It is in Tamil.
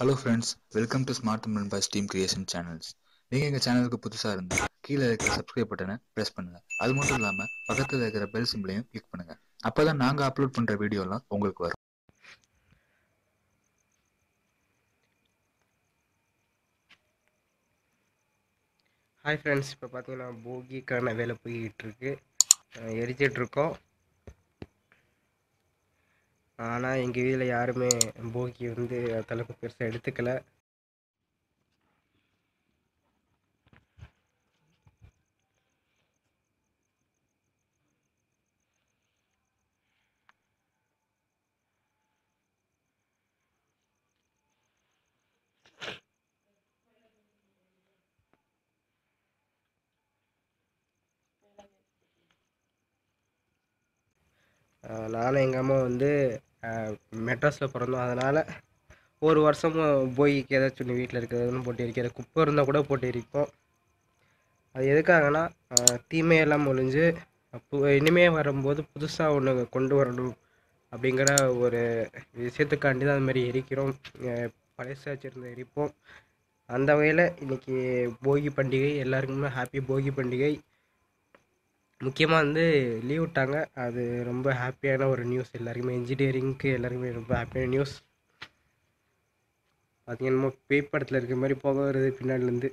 Hello friends welcome to smart Tamil by steam creation channels நீங்கள் எங்கள் சேனலுக்கு புதுசாக இருந்தால் கீழே இருக்கிற சப்ஸ்கிரைப் பட்டனை ப்ரெஸ் பண்ணுங்கள் அது மட்டும் இல்லாமல் பக்கத்தில் இருக்கிற பெல் சிம்பிளையும் கிளிக் பண்ணுங்கள் அப்போ தான் நாங்கள் அப்லோட் பண்ணுற வீடியோலாம் உங்களுக்கு வரும். ஹாய் ஃப்ரெண்ட்ஸ் இப்போ பார்த்தீங்கன்னா போகிக்கான வேலை போய்கிட்டு இருக்கு. எரிச்சிட்ருக்கோம் இருக்கோம். ஆனால் எங்கள் வீட்டில் யாருமே போகி வந்து அந்தளவுக்கு பெருசாக எடுத்துக்கல. நானும் எங்கள் அம்மா வந்து மெட்ராஸில் பிறந்தோம். அதனால் ஒரு வருஷமும் போகிக்கு ஏதாச்சும் ஒன்று வீட்டில் இருக்கிறதுன்னு போட்டு எரிக்கிற குப்பை இருந்தால் கூட போட்டு எரிப்போம் அது எதுக்காகனா தீமையெல்லாம் ஒழிஞ்சு அப்போ இனிமே வரும்போது புதுசாக ஒன்று கொண்டு வரணும் அப்படிங்கிற ஒரு விஷயத்துக்காண்டி தான் அதுமாதிரி எரிக்கிறோம். பழசு வச்சுருந்த எரிப்போம். அந்த வகையில் இன்றைக்கி போகி பண்டிகை எல்லாருக்குமே ஹாப்பி போகி பண்டிகை. முக்கியமாக வந்து லீவ் விட்டாங்க. அது ரொம்ப ஹாப்பியான ஒரு நியூஸ் எல்லாருக்குமே இன்ஜினியரிங்க்கு எல்லாருக்குமே ரொம்ப ஹாப்பியான நியூஸ் பார்த்தீங்கன்னா பேய் படத்தில் இருக்கிற மாதிரி போக வருது பின்னாடிலேருந்து